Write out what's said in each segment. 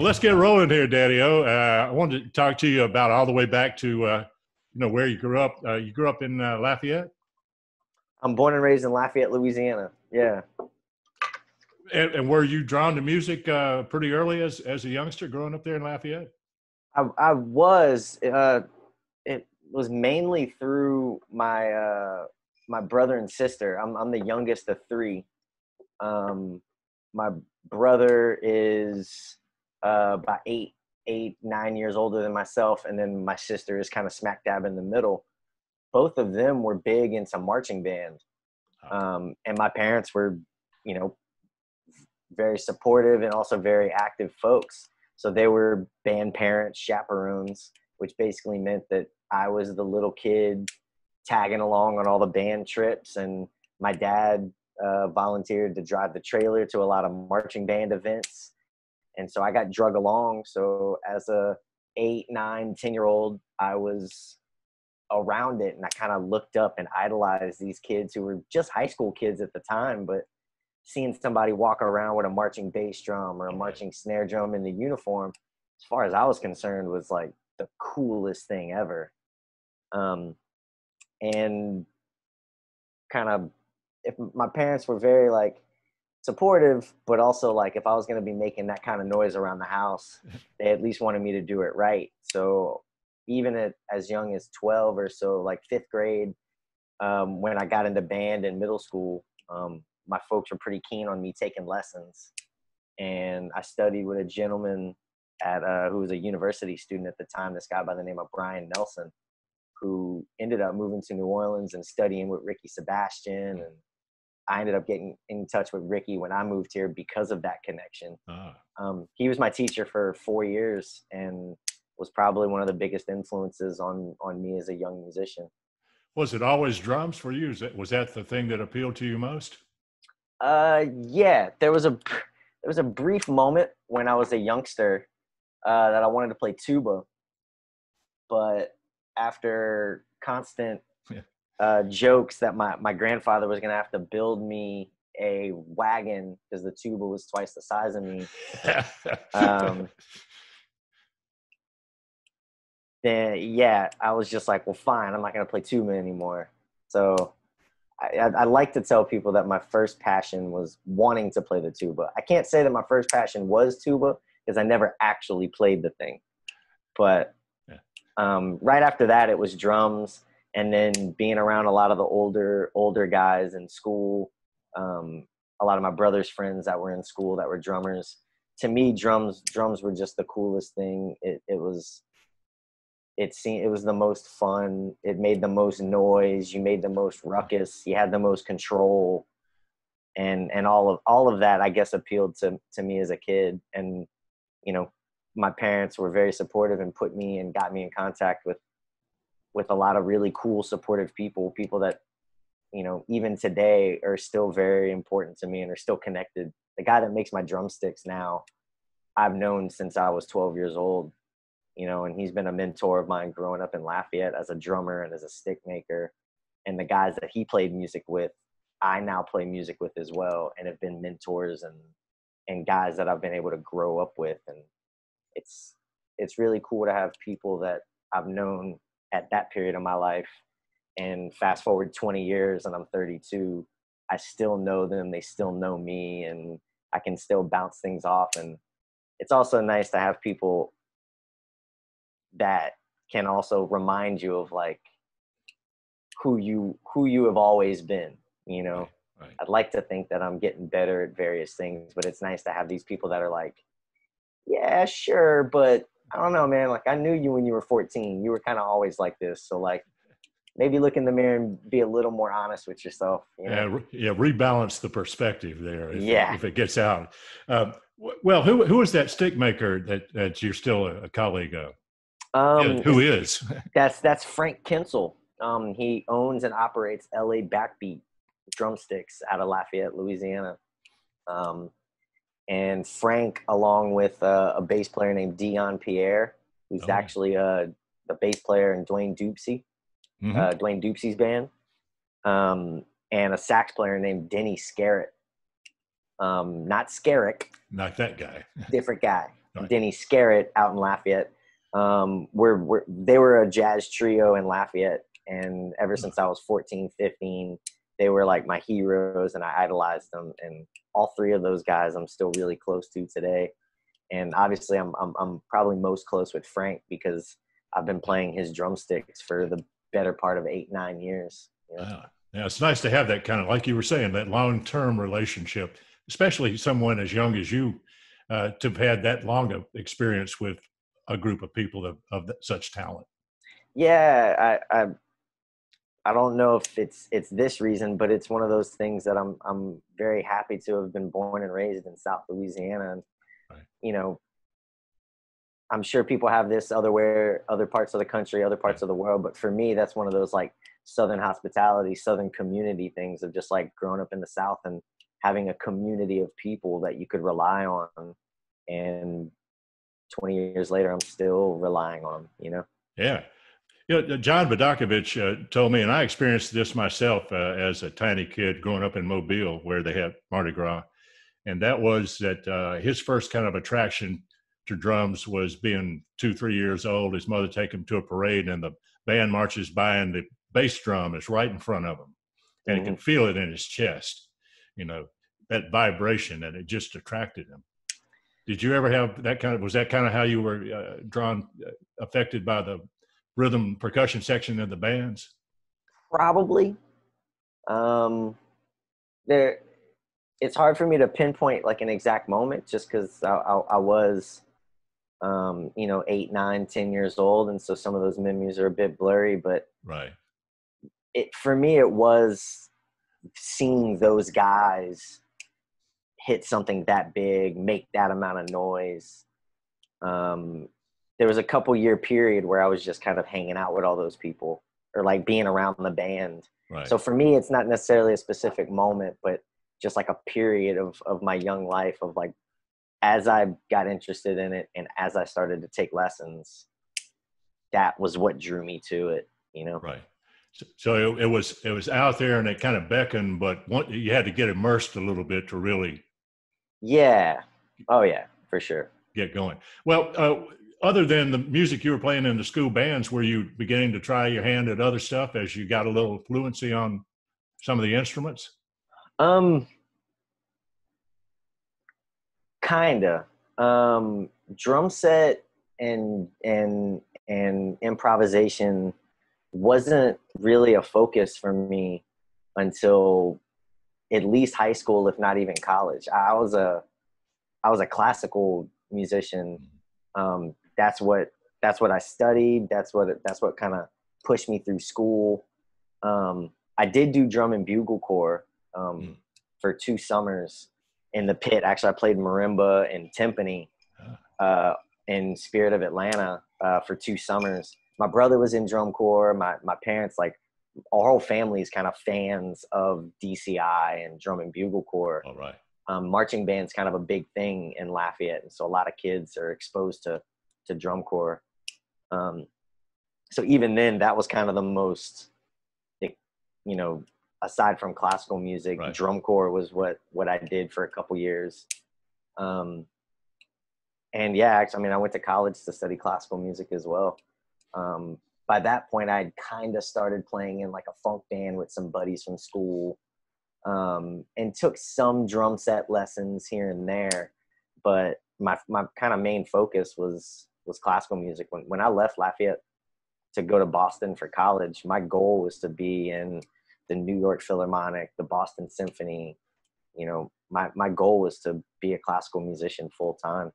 So let's get rolling here, Daddy O. Uh, I wanted to talk to you about all the way back to uh, you know where you grew up. Uh, you grew up in uh, Lafayette, I'm born and raised in Lafayette, Louisiana. Yeah. and, and were you drawn to music uh, pretty early as as a youngster growing up there in Lafayette? I, I was. Uh, it was mainly through my uh, my brother and sister. I'm I'm the youngest of three. Um, my brother is uh, about eight, eight, nine years older than myself, and then my sister is kind of smack dab in the middle. Both of them were big into marching band, um, and my parents were, you know, very supportive and also very active folks. So they were band parents, chaperones, which basically meant that I was the little kid tagging along on all the band trips, and my dad uh, volunteered to drive the trailer to a lot of marching band events and so i got drug along so as a eight nine ten year old i was around it and i kind of looked up and idolized these kids who were just high school kids at the time but seeing somebody walk around with a marching bass drum or a marching snare drum in the uniform as far as i was concerned was like the coolest thing ever. Um, and kind of if my parents were very like supportive, but also like if I was going to be making that kind of noise around the house, they at least wanted me to do it right. So even at as young as 12 or so, like fifth grade, um, when I got into band in middle school, um, my folks were pretty keen on me taking lessons. And I studied with a gentleman at uh, who was a university student at the time, this guy by the name of Brian Nelson, who ended up moving to New Orleans and studying with Ricky Sebastian and I ended up getting in touch with Ricky when I moved here because of that connection. Ah. Um, he was my teacher for four years and was probably one of the biggest influences on on me as a young musician. Was it always drums for you? Was that, was that the thing that appealed to you most? Uh, yeah, there was a there was a brief moment when I was a youngster uh, that I wanted to play tuba, but after constant uh, jokes that my, my grandfather was going to have to build me a wagon because the tuba was twice the size of me. um, then yeah, I was just like, well, fine, I'm not going to play tuba anymore. So I, I, I, like to tell people that my first passion was wanting to play the tuba. I can't say that my first passion was tuba because I never actually played the thing. But um, right after that, it was drums and then being around a lot of the older older guys in school um, a lot of my brother's friends that were in school that were drummers. To me drums drums were just the coolest thing. It, it was it seemed it was the most fun. It made the most noise. You made the most ruckus. You had the most control. And and all of all of that i guess appealed to to me as a kid. And you know my parents were very supportive and put me and got me in contact with with a lot of really cool supportive people people that you know even today are still very important to me and are still connected. The guy that makes my drumsticks now i've known since i was 12 years old you know and he's been a mentor of mine growing up in lafayette as a drummer and as a stick maker. And the guys that he played music with i now play music with as well and have been mentors and and guys that i've been able to grow up with. And it's it's really cool to have people that i've known at that period of my life. And fast forward 20 years and i'm 32 i still know them they still know me and i can still bounce things off. And it's also nice to have people that can also remind you of like who you who you have always been you know? Right. i'd like to think that i'm getting better at various things but it's nice to have these people that are like yeah sure but I don't know, man. Like I knew you when you were 14. You were kind of always like this. So like maybe look in the mirror and be a little more honest with yourself. You know? Yeah, re- yeah, rebalance the perspective there. If, Yeah. if it gets out. Um, w- well, who who is that stick maker that that you're still a, a colleague of? Um, Yeah, who is? That's that's Frank Kinsel. Um, he owns and operates LA Backbeat drumsticks out of Lafayette, Louisiana. Um, and Frank, along with uh, a bass player named Dion Pierre, who's Oh, actually uh, the bass player in Dwayne Dopsie, Mhm. uh, Dwayne Dopsie's band, um, and a sax player named Denny Scarrett. Um, not Scarrick, Not that guy. different guy. right. Denny Scarrett out in Lafayette. Um, we're, we're, they were a jazz trio in Lafayette. And ever since I was 14, 15, they were like my heroes and I idolized them. And all three of those guys I'm still really close to today. And obviously I'm, I'm, I'm probably most close with Frank because I've been playing his drumsticks for the better part of eight, nine years. Yeah. yeah, it's nice to have that kind of, like you were saying, that long-term relationship, especially someone as young as you, uh, to have had that long of experience with a group of people of, of such talent. Yeah, I, I I don't know if it's it's this reason, but it's one of those things that I'm I'm very happy to have been born and raised in South Louisiana, and right. you know, I'm sure people have this other where other parts of the country, other parts right. of the world, but for me, that's one of those like Southern hospitality, Southern community things of just like growing up in the South and having a community of people that you could rely on, and 20 years later, I'm still relying on, you know. Yeah. You know, John Vidacovich uh, told me, and I experienced this myself uh, as a tiny kid growing up in Mobile, where they had Mardi Gras, and that was that uh, his first kind of attraction to drums was being two, three years old. His mother take him to a parade, and the band marches by, and the bass drum is right in front of him, and mm-hmm. he can feel it in his chest. You know that vibration, and it just attracted him. Did you ever have that kind of? Was that kind of how you were uh, drawn, uh, affected by the rhythm percussion section of the bands? Probably. Um, there, it's hard for me to pinpoint like an exact moment, just because I, I, I, was, um, you know, eight, nine, ten years old, and so some of those memories are a bit blurry. But right, it for me it was seeing those guys hit something that big, make that amount of noise. Um, there was a couple year period where I was just kind of hanging out with all those people or like being around the band. Right. So for me, it's not necessarily a specific moment, but just like a period of, of my young life of like, as I got interested in it and as I started to take lessons, that was what drew me to it, you know? Right. So, so it, it was, it was out there and it kind of beckoned, but one, you had to get immersed a little bit to really. Yeah. Oh yeah, for sure. Get going. Well, uh, other than the music you were playing in the school bands, were you beginning to try your hand at other stuff as you got a little fluency on some of the instruments? Um, kinda. Um, drum set and and and improvisation wasn't really a focus for me until at least high school, if not even college. I was a I was a classical musician um, that's what that's what I studied. That's what that's what kind of pushed me through school. Um, I did do drum and bugle corps um, mm. for two summers in the pit. Actually, I played marimba and timpani uh, in Spirit of Atlanta uh, for two summers. My brother was in drum corps. My my parents like our whole family is kind of fans of DCI and drum and bugle corps. All right. Um, marching band's kind of a big thing in Lafayette, and so a lot of kids are exposed to to drum corps. Um, so even then, that was kind of the most, you know, aside from classical music, right. drum corps was what what I did for a couple years. Um, and yeah, actually, I mean, I went to college to study classical music as well. Um, by that point, I'd kind of started playing in like a funk band with some buddies from school, um, and took some drum set lessons here and there. But my my kind of main focus was was classical music. When when I left Lafayette to go to Boston for college, my goal was to be in the New York Philharmonic, the Boston Symphony. You know, my my goal was to be a classical musician full time.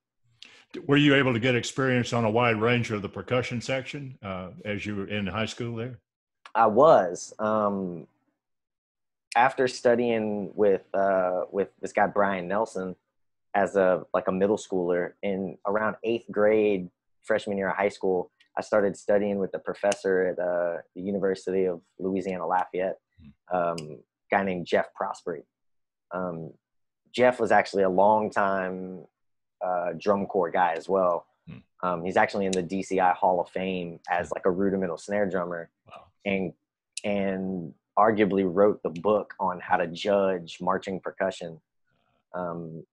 Were you able to get experience on a wide range of the percussion section uh, as you were in high school there? I was. Um, after studying with uh, with this guy Brian Nelson as a like a middle schooler in around eighth grade, freshman year of high school, I started studying with a professor at uh, the University of Louisiana Lafayette, um, guy named Jeff Prosperie. Um, Jeff was actually a long time uh, drum corps guy as well. Hmm. Um, he's actually in the DCI Hall of Fame as like a rudimental snare drummer, wow. and and arguably wrote the book on how to judge marching percussion. Um,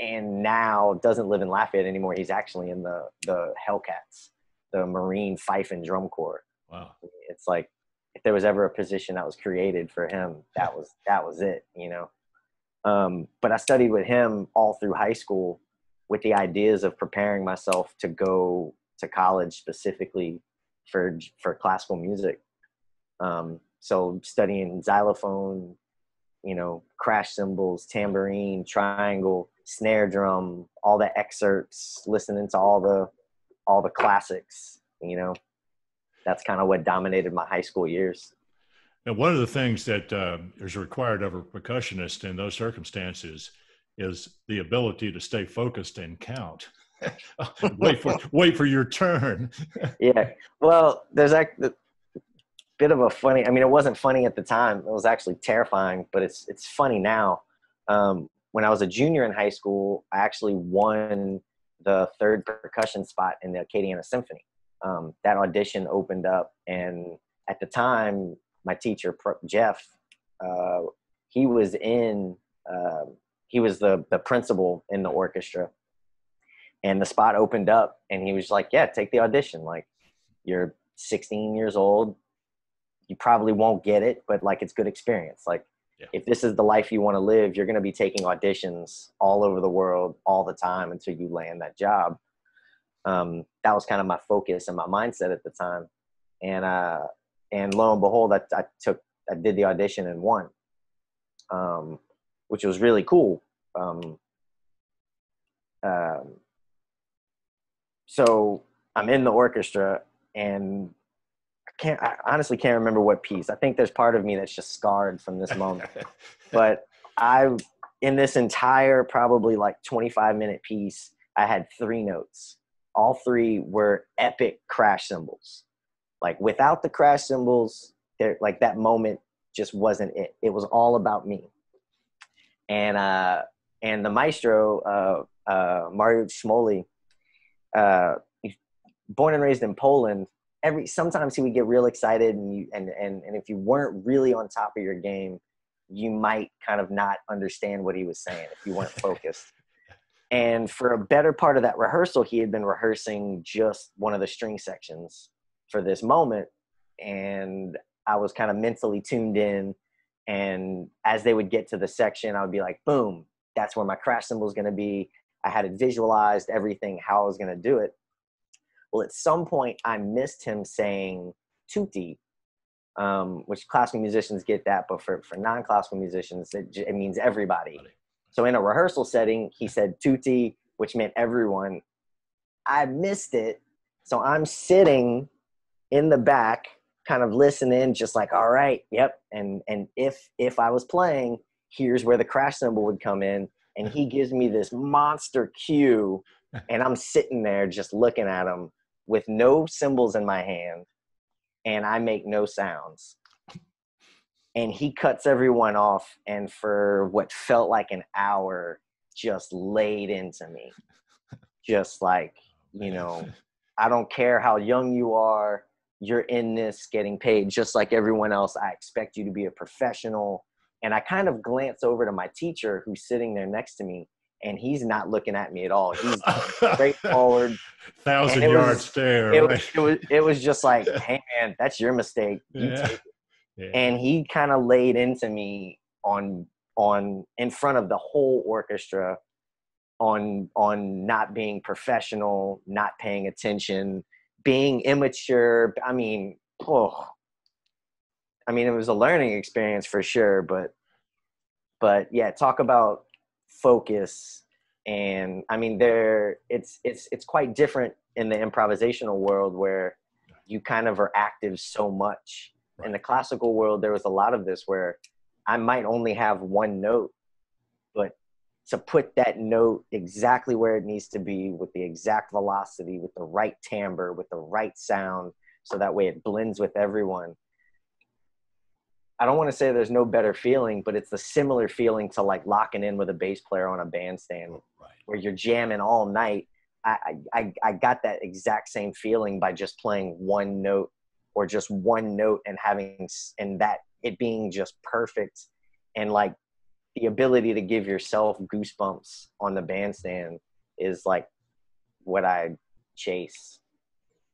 and now doesn't live in Lafayette anymore. He's actually in the the Hellcats, the Marine Fife and Drum Corps. Wow. It's like if there was ever a position that was created for him, that was that was it, you know. Um, but I studied with him all through high school with the ideas of preparing myself to go to college specifically for for classical music. Um, so studying xylophone, you know, crash cymbals, tambourine, triangle, snare drum, all the excerpts, listening to all the all the classics, you know. That's kind of what dominated my high school years. And one of the things that uh, is required of a percussionist in those circumstances is the ability to stay focused and count. wait for wait for your turn. yeah. Well, there's a bit of a funny. I mean, it wasn't funny at the time. It was actually terrifying, but it's it's funny now. Um, when I was a junior in high school, I actually won the third percussion spot in the Acadiana Symphony. Um, that audition opened up, and at the time, my teacher Jeff, uh, he was in. Uh, he was the the principal in the orchestra, and the spot opened up and he was like yeah take the audition like you're 16 years old you probably won't get it but like it's good experience like yeah. if this is the life you want to live you're going to be taking auditions all over the world all the time until you land that job. Um, that was kind of my focus and my mindset at the time. And uh and lo and behold i, I took i did the audition and won. Um, which was really cool. Um, um, so I'm in the orchestra and can't I honestly can't remember what piece. I think there's part of me that's just scarred from this moment. but I in this entire probably like 25 minute piece, I had three notes. All three were epic crash cymbals. Like without the crash cymbals, there like that moment just wasn't it. It was all about me. And uh and the maestro uh uh Mariusz Smolij uh, born and raised in Poland, every sometimes he would get real excited, and you and and and if you weren't really on top of your game, you might kind of not understand what he was saying if you weren't focused. and for a better part of that rehearsal, he had been rehearsing just one of the string sections for this moment, and I was kind of mentally tuned in. And as they would get to the section, I would be like, "Boom! That's where my crash cymbal is going to be." I had it visualized, everything, how I was going to do it. Well, at some point, I missed him saying tutti, um, which classical musicians get that, but for, for non classical musicians, it, it means everybody. So in a rehearsal setting, he said tutti, which meant everyone. I missed it. So I'm sitting in the back, kind of listening, just like, all right, yep. And and if if I was playing, here's where the crash cymbal would come in and he gives me this monster cue and i'm sitting there just looking at him with no cymbals in my hand and i make no sounds. And he cuts everyone off and for what felt like an hour just laid into me. Just like you know i don't care how young you are you're in this getting paid just like everyone else. I expect you to be a professional. And I kind of glance over to my teacher who's sitting there next to me, and he's not looking at me at all. He's straightforward. Thousand yard was, stare. It, right? it, was, it was just like, hey man, that's your mistake. You yeah. yeah. And he kind of laid into me on on in front of the whole orchestra on on not being professional, not paying attention, being immature. I mean, oh, I mean, it was a learning experience for sure, but but yeah, talk about focus and I mean there it's it's it's quite different in the improvisational world where you kind of are active so much. Right. In the classical world there was a lot of this where I might only have one note, but to put that note exactly where it needs to be with the exact velocity, with the right timbre, with the right sound, so that way it blends with everyone I don't want to say there's no better feeling, but it's a similar feeling to like locking in with a bass player on a bandstand oh, right. where you're jamming all night. I, I, I got that exact same feeling by just playing one note or just one note and having, and that it being just perfect and like the ability to give yourself goosebumps on the bandstand is like what I chase,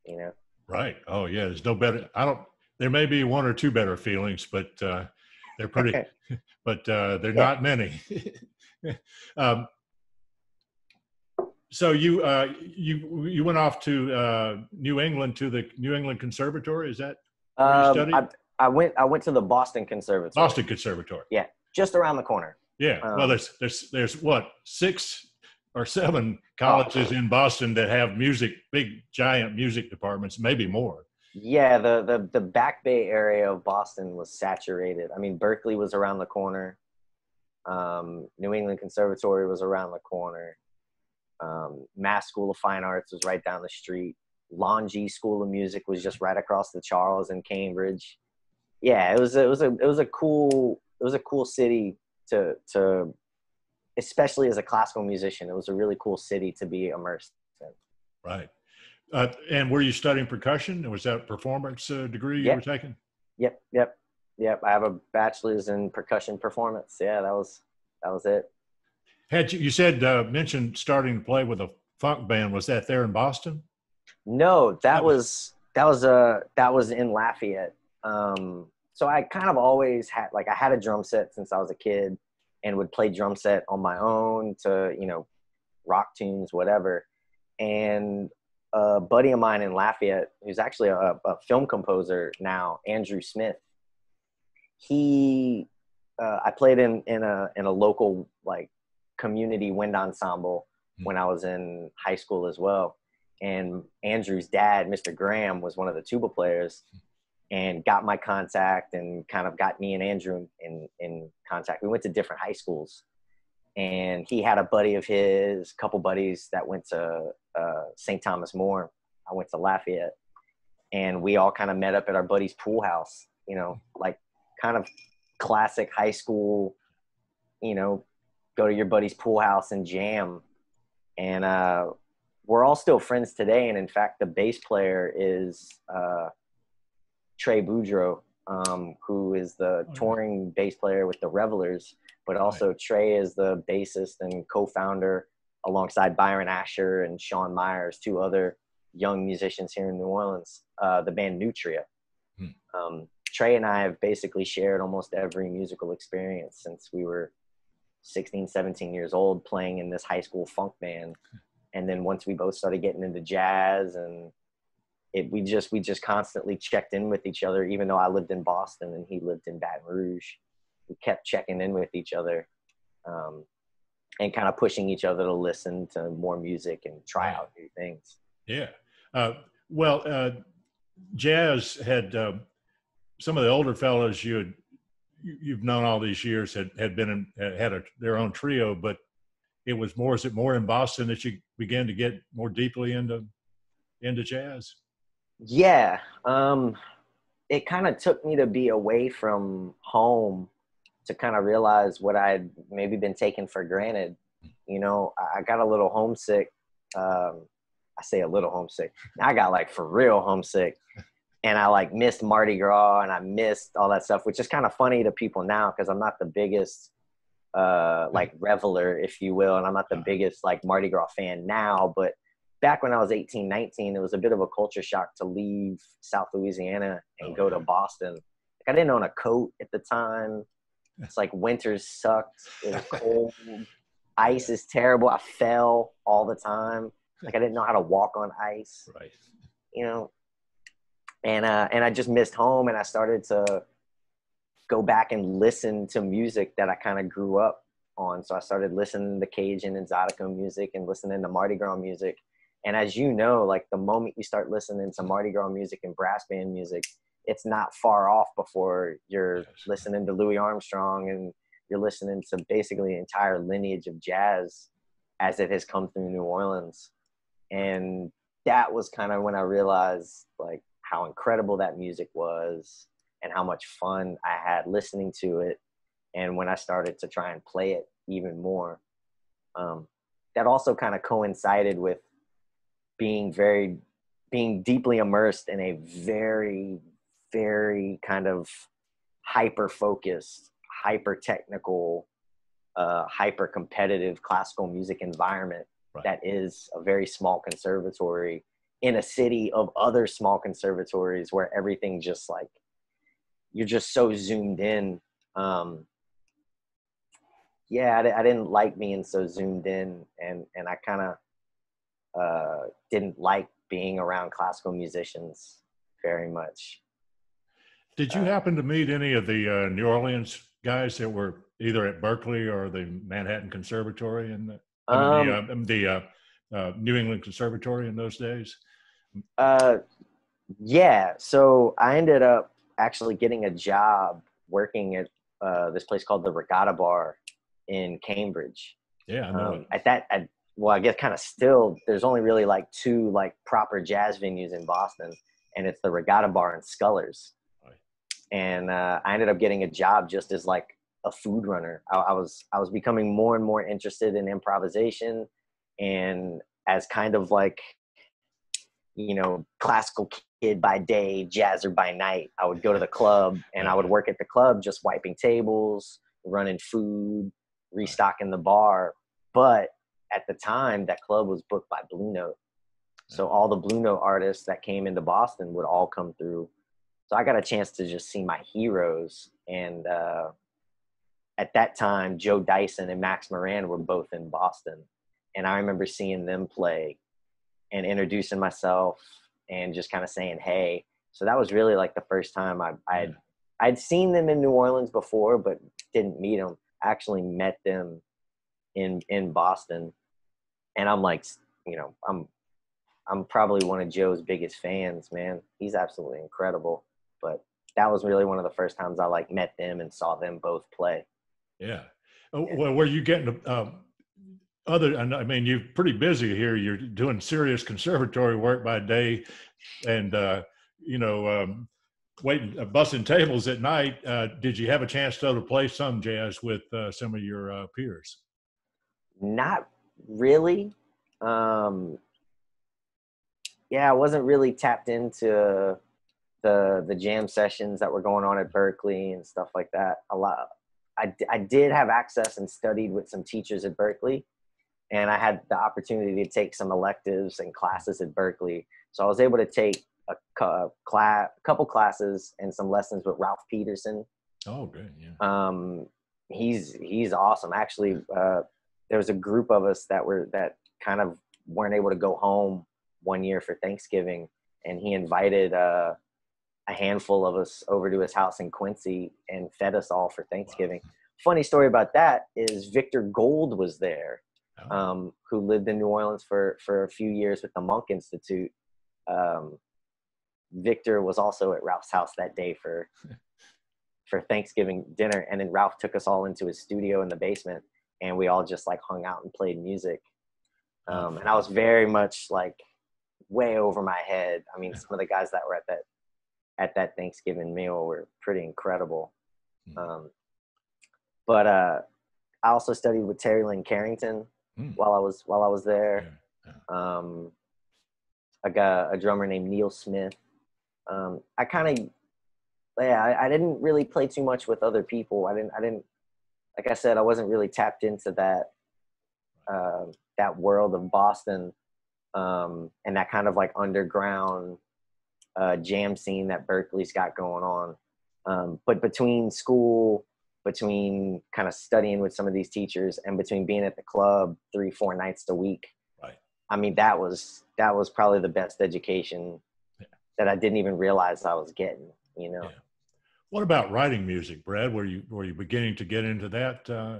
you know? Right. Oh yeah. There's no better. I don't, there may be one or two better feelings, but uh, they're pretty, but uh, they're yeah. not many. um, so you uh, you you went off to uh, New England to the New England Conservatory. Is that um, studied? I, I went I went to the Boston Conservatory. Boston Conservatory. Yeah, just around the corner. Yeah. Um, well, there's there's there's what six or seven colleges oh. in Boston that have music, big giant music departments, maybe more. Yeah, the the the Back Bay area of Boston was saturated. I mean, Berklee was around the corner. Um, New England Conservatory was around the corner. Um, Mass School of Fine Arts was right down the street. Longy School of Music was just right across the Charles in Cambridge. Yeah, it was it was a it was a cool it was a cool city to to especially as a classical musician. It was a really cool city to be immersed in. Right. Uh, and were you studying percussion? Was that a performance uh, degree you yep. were taking? Yep, yep, yep. I have a bachelor's in percussion performance. Yeah, that was that was it. Had you, you said uh, mentioned starting to play with a funk band? Was that there in Boston? No, that was that was uh that was in Lafayette. Um, so I kind of always had like I had a drum set since I was a kid, and would play drum set on my own to you know rock tunes, whatever. And a buddy of mine in Lafayette, who's actually a, a film composer now, Andrew Smith. He, uh, I played in in a in a local like community wind ensemble mm-hmm. when I was in high school as well. And Andrew's dad, Mr. Graham, was one of the tuba players and got my contact and kind of got me and Andrew in, in contact. We went to different high schools. And he had a buddy of his, a couple buddies that went to uh, St. Thomas More. I went to Lafayette. And we all kind of met up at our buddy's pool house, you know, like kind of classic high school, you know, go to your buddy's pool house and jam. And uh, we're all still friends today. And in fact, the bass player is uh, Trey Boudreau, um, who is the touring bass player with the Revelers, but also right. Trey is the bassist and co-founder alongside Byron Asher and Sean Myers, two other young musicians here in New Orleans, uh, the band Nutria. Hmm. Um, Trey and I have basically shared almost every musical experience since we were 16, 17 years old playing in this high school funk band. And then once we both started getting into jazz and it, we just, we just constantly checked in with each other, even though I lived in Boston and he lived in Baton Rouge. We kept checking in with each other um, and kind of pushing each other to listen to more music and try out new things. Yeah. Uh, well, uh, jazz had uh, some of the older fellows you had you've known all these years had had been in, had a, their own trio, but it was more. Is it more in Boston that you began to get more deeply into into jazz? Yeah, um, it kind of took me to be away from home to kind of realize what I'd maybe been taking for granted. You know, I got a little homesick. Um, I say a little homesick. I got like for real homesick and I like missed Mardi Gras and I missed all that stuff, which is kind of funny to people now because I'm not the biggest uh like reveler, if you will, and I'm not the biggest like Mardi Gras fan now, but back when I was 18, 19, it was a bit of a culture shock to leave South Louisiana and oh, go to Boston. Like, I didn't own a coat at the time. It's like winters sucked. It was cold. ice is terrible. I fell all the time. Like I didn't know how to walk on ice. Right. You know, and uh, and I just missed home, and I started to go back and listen to music that I kind of grew up on. So I started listening to Cajun and Zydeco music and listening to Mardi Gras music. And as you know, like the moment you start listening to Mardi Gras music and brass band music, it's not far off before you're listening to Louis Armstrong and you're listening to basically the entire lineage of jazz as it has come through New Orleans. And that was kind of when I realized like how incredible that music was and how much fun I had listening to it. And when I started to try and play it even more, um, that also kind of coincided with being very, being deeply immersed in a very, very kind of hyper focused, hyper technical uh, hyper competitive classical music environment Right. that is a very small conservatory in a city of other small conservatories where everything just like you're just so zoomed in um yeah I, I didn't like being so zoomed in and and i kind of uh didn't like being around classical musicians very much Did you Uh, happen to meet any of the uh, New Orleans guys that were either at Berklee or the Manhattan Conservatory and the, I mean, um the, uh, the uh, uh, New England Conservatory in those days? Uh, yeah. So I ended up actually getting a job working at uh, this place called the Regatta Bar in Cambridge. Yeah, I know. Um, at that, at, well, I guess kind of still. There's only really like two like proper jazz venues in Boston, and it's the Regatta Bar and Scullers. And uh, I ended up getting a job just as like a food runner. I, I was I was becoming more and more interested in improvisation, and as kind of like you know, classical kid by day, jazzer by night. I would go to the club and I would work at the club just wiping tables, running food, restocking the bar. But at the time, that club was booked by Blue Note. So all the Blue Note artists that came into Boston would all come through. So I got a chance to just see my heroes. And uh, at that time, Joe Dyson and Max Moran were both in Boston. And I remember seeing them play and introducing myself and just kind of saying hey so that was really like the first time i i'd i'd seen them in new orleans before but didn't meet them actually met them in in boston and i'm like you know i'm i'm probably one of joe's biggest fans man he's absolutely incredible but that was really one of the first times i like met them and saw them both play Yeah. Oh, Well, were you getting um, other? and I mean, you're pretty busy here. You're doing serious conservatory work by day, and uh, you know, um, waiting, uh, bussing tables at night. Uh, did you have a chance though to play some jazz with uh, some of your uh, peers? not really um yeah i wasn't really tapped into the the jam sessions that were going on at berklee and stuff like that a lot I, I did have access and studied with some teachers at berklee and i had the opportunity to take some electives and classes at berklee so i was able to take a, cou- class, couple classes and some lessons with ralph peterson Oh, good. Yeah. um he's he's awesome actually uh there was a group of us that were that kind of weren't able to go home one year for thanksgiving and he invited uh a handful of us over to his house in quincy and fed us all for thanksgiving funny story about that is victor gould was there Oh, um, who lived in New Orleans for for a few years with the Monk Institute. Um, Victor was also at Ralph's house that day for for Thanksgiving dinner, and then Ralph took us all into his studio in the basement, and we all just like hung out and played music. Um, and I was very much like way over my head. I mean, some of the guys that were at that at that Thanksgiving meal were pretty incredible. Mhm. Um, but uh, I also studied with Terri Lyne Carrington Mm. while I was while I was there. yeah. Um, I got a drummer named Neil Smith. Um, I kind of, yeah, I, I didn't really play too much with other people. I didn't, I didn't, like I said, I wasn't really tapped into that, uh, that world of Boston, um, and that kind of like underground uh, jam scene that Berklee's got going on. Um, but between school, between kind of studying with some of these teachers, and between being at the club three, four nights a week, Right. I mean, that was that was probably the best education Yeah. that I didn't even realize I was getting. You know, Yeah. What about writing music, Brad? Were you were you beginning to get into that? Uh, uh,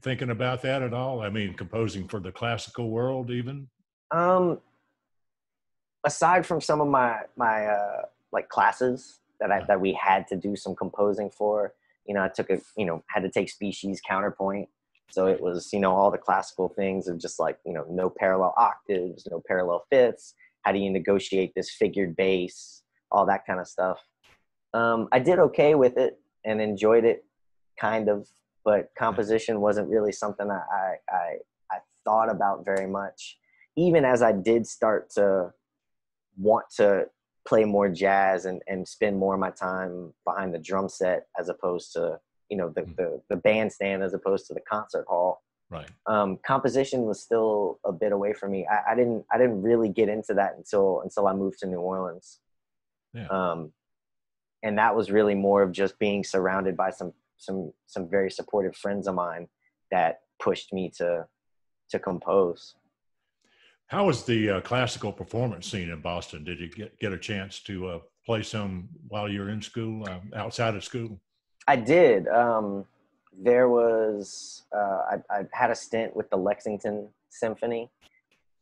thinking about that at all? I mean, composing for the classical world, even. um, aside from some of my my uh, like classes that I that we had to do some composing for, you know, I took a you know had to take species counterpoint. So it was, you know, all the classical things of just like, you know, no parallel octaves, no parallel fifths. How do you negotiate this figured bass? All that kind of stuff. Um, I did okay with it and enjoyed it, kind of, but composition wasn't really something I, I, I, I thought about very much. Even as I did start to want to play more jazz and, and spend more of my time behind the drum set as opposed to you know the, Mm. the the bandstand as opposed to the concert hall Right. um, composition was still a bit away from me. I, I didn't I didn't really get into that until until I moved to New Orleans. Yeah. Um, and that was really more of just being surrounded by some some some very supportive friends of mine that pushed me to to compose. How was the uh, classical performance scene in Boston? Did you get, get a chance to uh, play some while you were in school, um, outside of school? I did. Um, there was uh, I, I had a stint with the Lexington Symphony,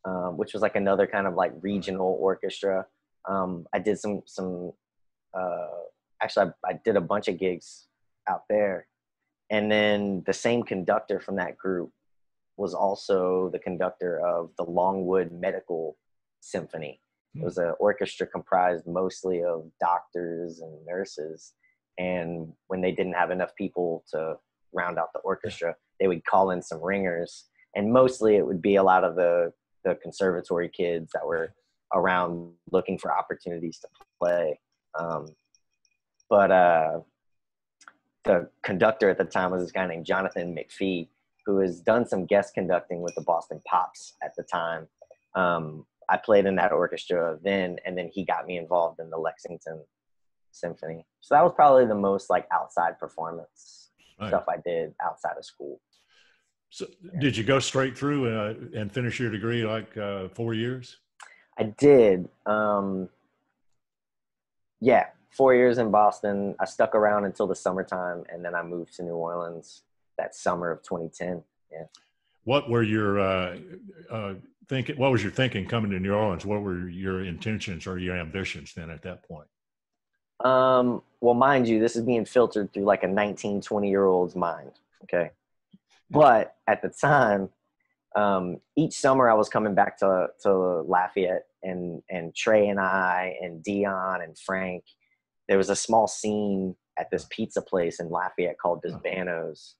um, which was like another kind of like regional orchestra. Um, I did some some uh, actually I, I did a bunch of gigs out there, and then the same conductor from that group was also the conductor of the Longwood Medical Symphony. It was an orchestra comprised mostly of doctors and nurses. And when they didn't have enough people to round out the orchestra, they would call in some ringers. And mostly it would be a lot of the, the conservatory kids that were around looking for opportunities to play. Um, but uh, the conductor at the time was this guy named Jonathan McPhee, who has done some guest conducting with the Boston Pops at the time. Um, I played in that orchestra then, and then he got me involved in the Lexington Symphony. So that was probably the most like outside performance Right. stuff I did outside of school. So, did you go straight through uh, and finish your degree like uh, four years? I did. Um, yeah, four years in Boston. I stuck around until the summertime, and then I moved to New Orleans that summer of 2010. Yeah. What were your uh, uh, thinking? What was your thinking coming to New Orleans? What were your intentions or your ambitions then at that point? Um, well, mind you, this is being filtered through like a 19, 20 year old's mind. Okay. But at the time, um, each summer I was coming back to, to Lafayette and, and Trey and I and Dion and Frank. There was a small scene at this pizza place in Lafayette called Desbanos.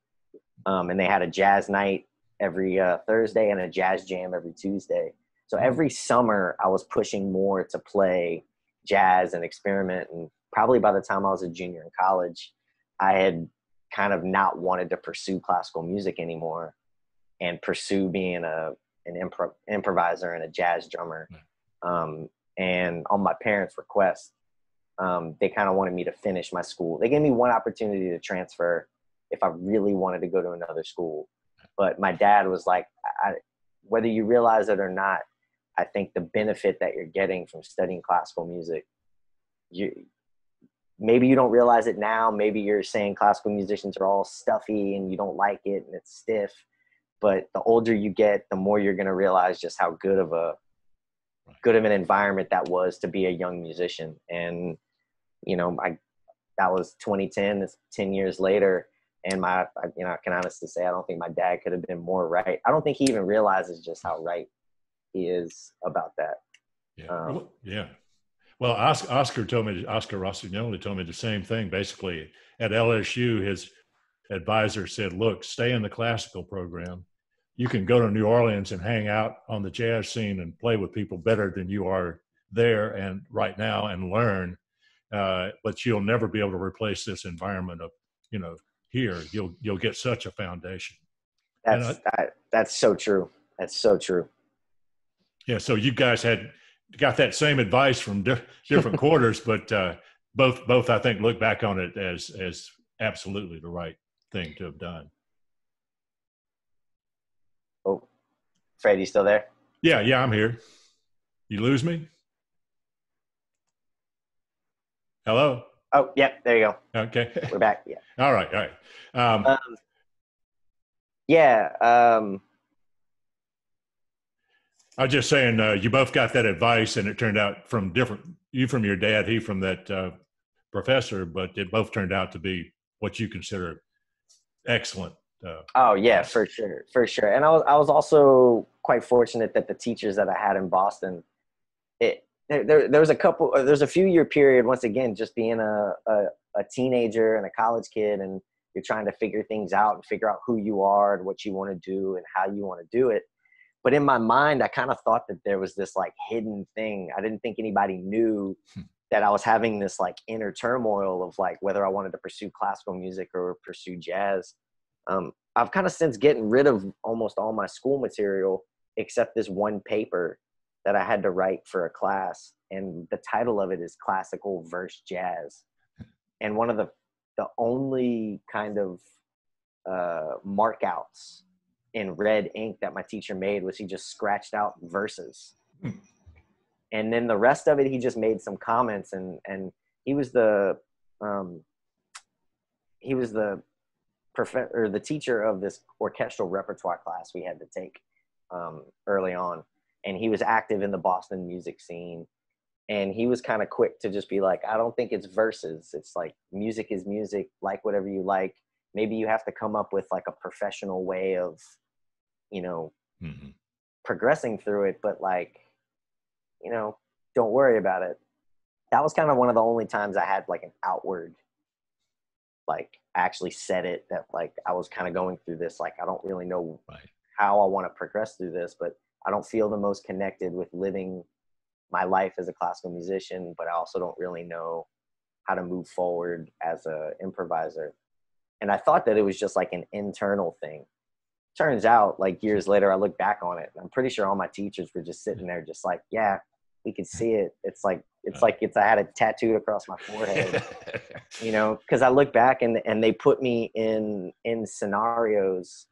Um, and they had a jazz night every uh, Thursday and a jazz jam every Tuesday. So every summer I was pushing more to play jazz and experiment. And probably by the time I was a junior in college, I had kind of not wanted to pursue classical music anymore and pursue being a an impro- improviser and a jazz drummer. Um, and on my parents' request, um, they kind of wanted me to finish my school. They gave me one opportunity to transfer if I really wanted to go to another school. But my dad was like, I, whether you realize it or not, I think the benefit that you're getting from studying classical music, you maybe you don't realize it now. Maybe you're saying classical musicians are all stuffy and you don't like it and it's stiff. But the older you get, the more you're going to realize just how good of a good of an environment that was to be a young musician. And you know, I that was 2010. It's 10 years later, and my I, you know I can honestly say I don't think my dad could have been more right. I don't think he even realizes just how right he is about that. Yeah. Um, Well, yeah. Well, Oscar, Oscar told me, Oscar Rossignoli told me the same thing. Basically, at LSU, his advisor said, "Look, stay in the classical program. You can go to New Orleans and hang out on the jazz scene and play with people better than you are there and right now and learn. Uh, but you'll never be able to replace this environment of, you know, here. You'll you'll get such a foundation. That's that, that's so true. That's so true. Yeah. So you guys had got that same advice from di- different quarters, but uh, both both I think look back on it as as absolutely the right thing to have done. Oh, Fred, you still there? Yeah. Yeah. I'm here. You lose me. Hello. Oh, yep. There you go. Okay. We're back. Yeah. all right. All right. Um, Um, yeah. Um, I was just saying, uh, you both got that advice, and it turned out from different. You from your dad, he from that uh, professor, but it both turned out to be what you consider excellent. Uh, Oh yeah, for sure, for sure. And I was I was also quite fortunate that the teachers that I had in Boston, it there there, there was a couple uh, there's a few year period once again just being a, a a teenager and a college kid and you're trying to figure things out and figure out who you are and what you want to do and how you want to do it. But in my mind, I kind of thought that there was this like hidden thing. I didn't think anybody knew that I was having this like inner turmoil of like whether I wanted to pursue classical music or pursue jazz. Um, I've kind of since getting rid of almost all my school material except this one paper that I had to write for a class, and the title of it is Classical Verse Jazz. And one of the the only kind of uh, markouts in red ink that my teacher made was he just scratched out verses. Hmm. And then the rest of it, he just made some comments, and and he was the um, he was the prof- or the teacher of this orchestral repertoire class we had to take um, early on, and he was active in the Boston music scene. And he was kind of quick to just be like, I don't think it's verses. It's like music is music, like whatever you like. Maybe you have to come up with like a professional way of, you know, mm-hmm. progressing through it. But like, you know, don't worry about it. That was kind of one of the only times I had like an outward, like actually said it that like I was kind of going through this. Like, I don't really know right. how I want to progress through this, but I don't feel the most connected with living my life as a classical musician, but I also don't really know how to move forward as an improviser. And I thought that it was just like an internal thing. Turns out, like years later, I look back on it. I'm pretty sure all my teachers were just sitting there, just like, yeah, we could see it. It's like it's like it's I had it tattooed across my forehead, you know. Because I look back and and they put me in in scenarios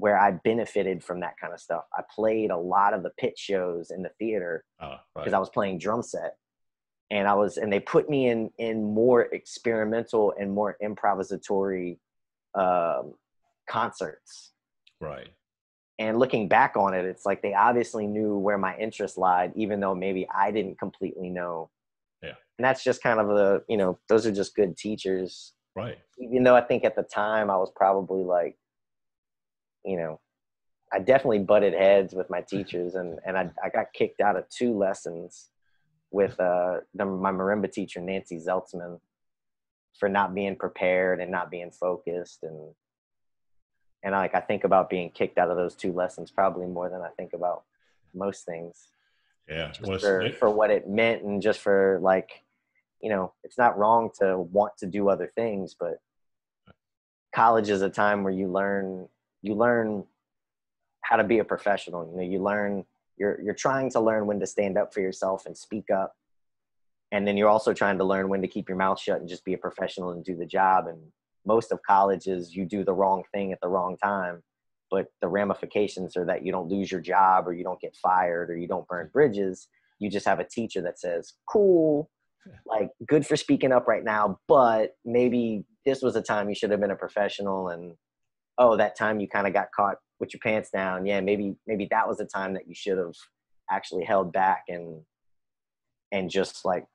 where I benefited from that kind of stuff. I played a lot of the pit shows in the theater because oh, right. I was playing drum set, and I was and they put me in in more experimental and more improvisatory um, concerts. Right. And looking back on it, it's like they obviously knew where my interest lied, even though maybe I didn't completely know. Yeah. And that's just kind of the you know those are just good teachers. Right. Even though I think at the time I was probably like you know, I definitely butted heads with my teachers, and and I I got kicked out of two lessons with uh the, my marimba teacher Nancy Zeltsman for not being prepared and not being focused and and like I think about being kicked out of those two lessons probably more than I think about most things. Yeah, for, it, for what it meant and just for like, you know, it's not wrong to want to do other things, but college is a time where you learn you learn how to be a professional. You know, you learn you're you're trying to learn when to stand up for yourself and speak up. And then you're also trying to learn when to keep your mouth shut and just be a professional and do the job. And most of colleges you do the wrong thing at the wrong time. But the ramifications are that you don't lose your job or you don't get fired or you don't burn bridges. You just have a teacher that says, Cool, like good for speaking up right now, but maybe this was a time you should have been a professional and oh, that time you kind of got caught with your pants down. Yeah, maybe maybe that was the time that you should have actually held back and and just like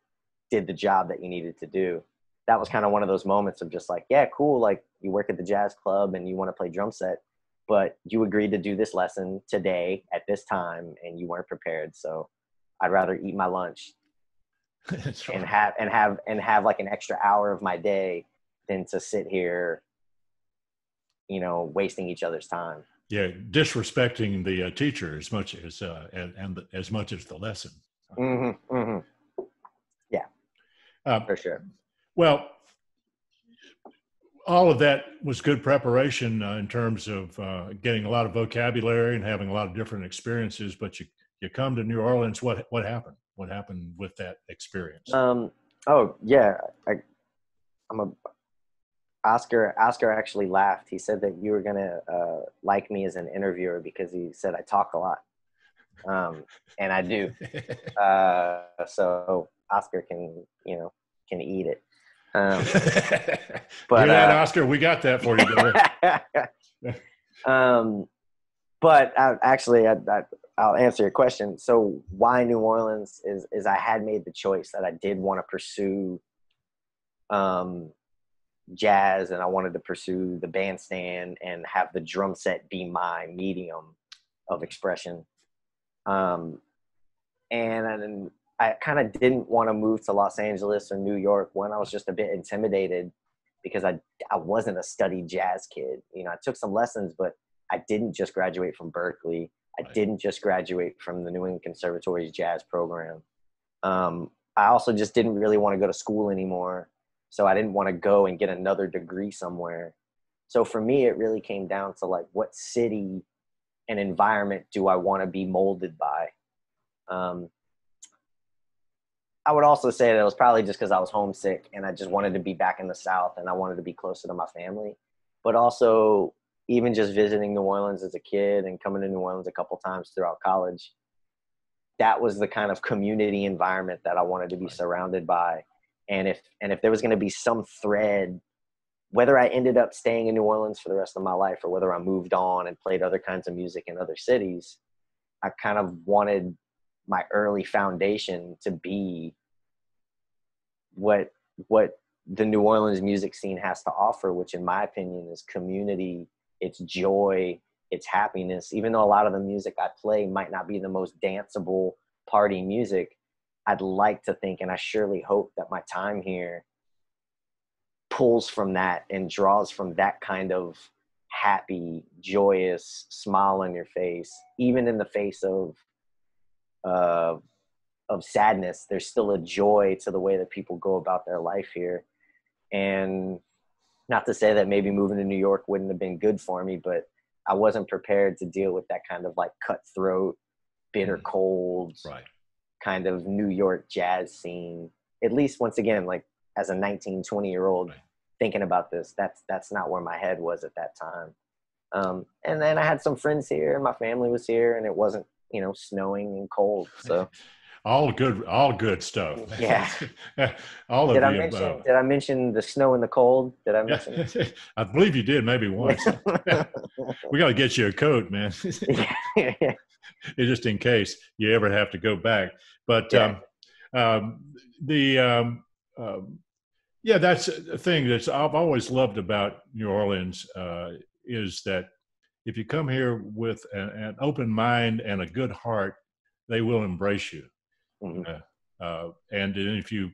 did the job that you needed to do. That was kind of one of those moments of just like, yeah, cool. Like you work at the jazz club and you want to play drum set, but you agreed to do this lesson today at this time and you weren't prepared. So I'd rather eat my lunch and have and have and have like an extra hour of my day than to sit here you know wasting each other's time. Yeah disrespecting the uh, teacher as much as uh, and, and the, as much as the lesson. Mm-hmm, mm-hmm. yeah. Uh, for sure. well all of that was good preparation uh, in terms of uh, getting a lot of vocabulary and having a lot of different experiences but you you come to new orleans what what happened? What happened with that experience? Um oh yeah i i'm a Oscar Oscar actually laughed. He said that you were gonna uh, like me as an interviewer because he said I talk a lot, um, and I do. Uh, so Oscar can you know can eat it. Um, but that, uh, Oscar, we got that for you. um, but I, actually, I, I, will answer your question. So why New Orleans is is I had made the choice that I did want to pursue um, jazz and I wanted to pursue the bandstand and have the drum set be my medium of expression. Um, and, and I kind of didn't want to move to Los Angeles or New York when I was just a bit intimidated because I, I wasn't a studied jazz kid. You know, I took some lessons, but I didn't just graduate from Berklee. I didn't just graduate from the New England Conservatory's jazz program. Um, I also just didn't really want to go to school anymore. So I didn't want to go and get another degree somewhere. So for me, it really came down to like what city and environment do I want to be molded by? Um, I would also say that it was probably just because I was homesick and I just wanted to be back in the South and I wanted to be closer to my family. But also, even just visiting New Orleans as a kid and coming to New Orleans a couple times throughout college, that was the kind of community environment that I wanted to be surrounded by. And if and if there was going to be some thread, whether I ended up staying in New Orleans for the rest of my life or whether I moved on and played other kinds of music in other cities, I kind of wanted my early foundation to be what what the New Orleans music scene has to offer, which in my opinion is community, it's joy, it's happiness. Even though a lot of the music I play might not be the most danceable party music, I'd like to think and I surely hope that my time here pulls from that and draws from that kind of happy, joyous smile on your face, even in the face of uh, of sadness, there's still a joy to the way that people go about their life here. And not to say that maybe moving to New York wouldn't have been good for me, but I wasn't prepared to deal with that kind of like cutthroat, bitter mm-hmm. cold, right. Kind of New York jazz scene. At least once again, like as a 19, 20 year old right. thinking about this, that's that's not where my head was at that time. Um, and then I had some friends here, and my family was here, and it wasn't you know snowing and cold so all good all good stuff yeah all did of I mention, above. did i mention the snow and the cold did i mention i believe you did maybe once we got to get you a coat man Yeah. just in case you ever have to go back but yeah. um, um, the um, um, yeah that's a thing that's i've always loved about new orleans uh, is that if you come here with an, an, open mind and a good heart, they will embrace you. Mm-hmm. Uh, uh, and if you